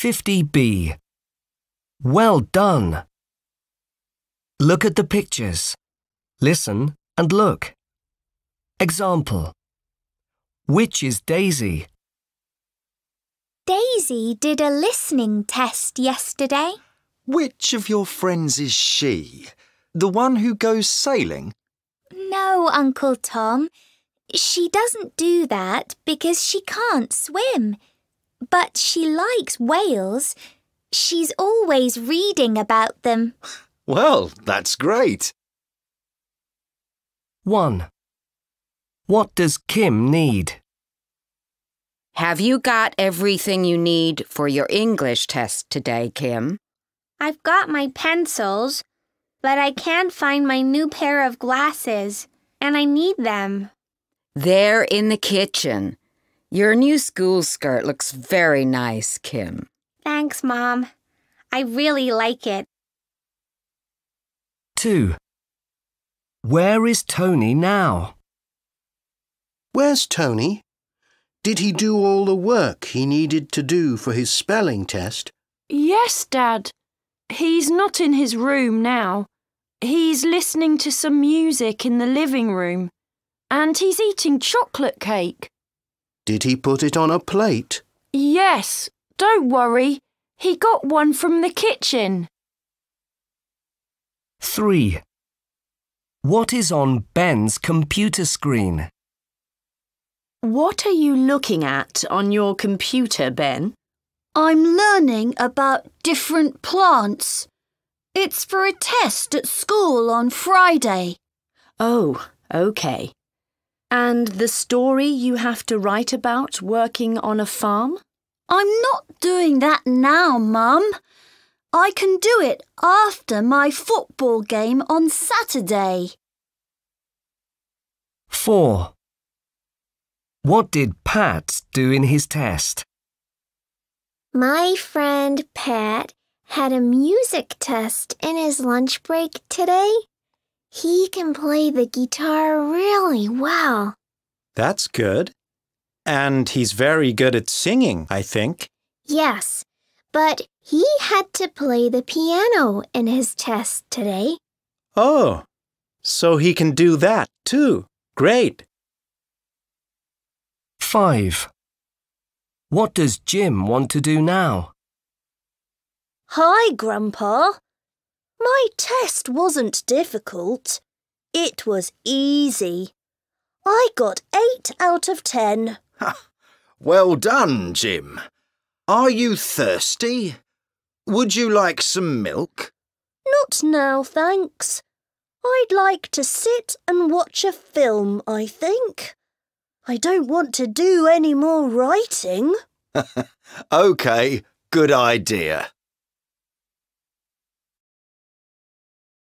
50B. Well done. Look at the pictures. Listen and look. Example. Which is Daisy? Daisy did a listening test yesterday. Which of your friends is she? The one who goes sailing? No, Uncle Tom. She doesn't do that because she can't swim. But she likes whales. She's always reading about them. Well, that's great. 1. What does Kim need? Have you got everything you need for your English test today, Kim? I've got my pencils, but I can't find my new pair of glasses, and I need them. They're in the kitchen. Your new school skirt looks very nice, Kim. Thanks, Mom. I really like it. 2. Where is Tony now? Where's Tony? Did he do all the work he needed to do for his spelling test? Yes, Dad. He's not in his room now. He's listening to some music in the living room. And he's eating chocolate cake. Did he put it on a plate? Yes, don't worry. He got one from the kitchen. 3. What is on Ben's computer screen? What are you looking at on your computer, Ben? I'm learning about different plants. It's for a test at school on Friday. Oh, OK. And the story you have to write about working on a farm? I'm not doing that now, Mum. I can do it after my football game on Saturday. 4. What did Pat do in his test? My friend Pat had a music test in his lunch break today. He can play the guitar really well. That's good. And he's very good at singing, I think. Yes, but he had to play the piano in his test today. Oh, so he can do that too. Great. 5. What does Jim want to do now? Hi, Grandpa. My test wasn't difficult. It was easy. I got 8 out of 10. Well done, Jim. Are you thirsty? Would you like some milk? Not now, thanks. I'd like to sit and watch a film, I think. I don't want to do any more writing. OK, good idea.